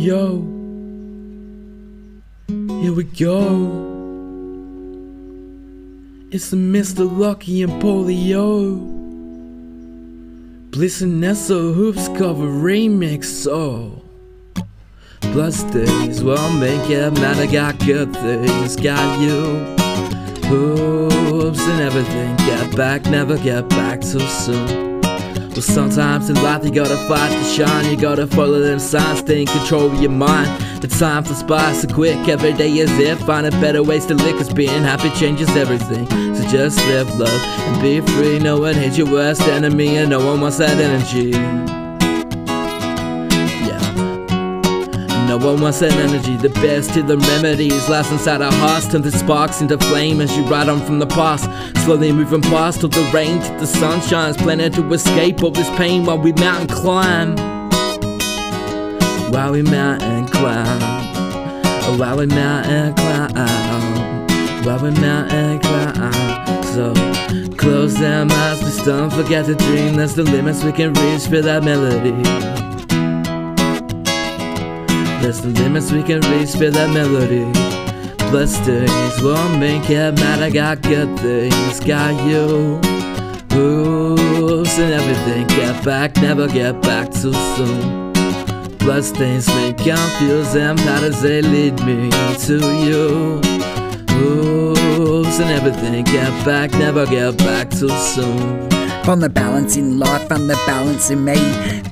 Yo, here we go. It's the Mr. Lucky and Paulio. Bliss N Eso Hoops cover remix. Oh, Bloodstains, well, make it matter. Got good things, got you. Hoops and everything. Get back, never get back too soon. But sometimes in life you gotta fight to shine. You gotta follow them signs, stay in control of your mind. The time flies by so quick, every day is it. Finding better ways to live, cause being happy changes everything. So just live love and be free. No one hates your worst enemy and no one wants that energy No one wants that energy, the best the remedies. Last inside our hearts, turn the sparks into flame As you ride on from the past. Slowly moving past till the rain, till the sun shines. Planning to escape all this pain while we mountain climb. While we mountain climb. While we mountain climb. While we mountain climb. So close them eyes, please don't forget to dream. That's the limits we can reach for that melody that's the limits we can reach for that melody. Blessings won't make it mad. I Got good things, got you. Rules and everything. Get back, never get back too soon. Bloodstains make confusing patterns, they lead me to you. And everything. Get back, never get back too soon. On the balance in life, I'm the balance in me.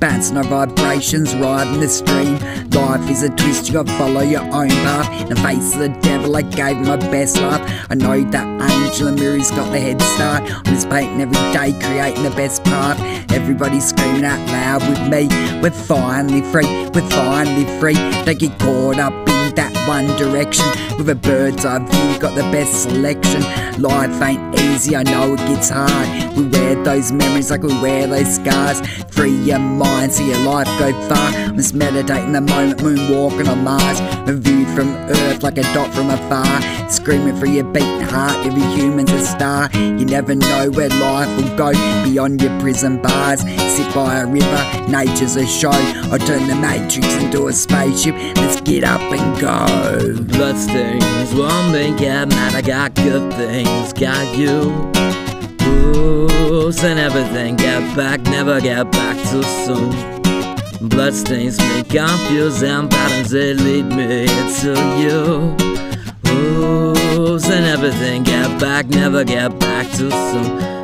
Bouncing our vibrations, riding the stream. Life is a twist, you gotta follow your own path. In the face of the devil, I gave my best life. I know that Angel and Miri's got the head start. I'm just painting every day, creating the best part. Everybody screaming out loud with me. We're finally free, we're finally free. Don't get caught up that one direction. With a bird's eye view, got the best selection. Life ain't easy, I know it gets hard. We wear those memories like we wear those scars. Free your mind, see your life go far. I'm just meditating the moment, moonwalking on Mars. Viewed from Earth like a dot from afar. Screaming for your beating heart, every human's a star. You never know where life will go beyond your prison bars. Sit by a river, nature's a show. I turn the matrix into a spaceship. Let's get up and go. Bloodstains won't make it matter. Got good things, got you. Rules and everything. Get back, never get back too soon. Bloodstains make confusing patterns, they lead me to you. And everything. Get back, never get back too soon.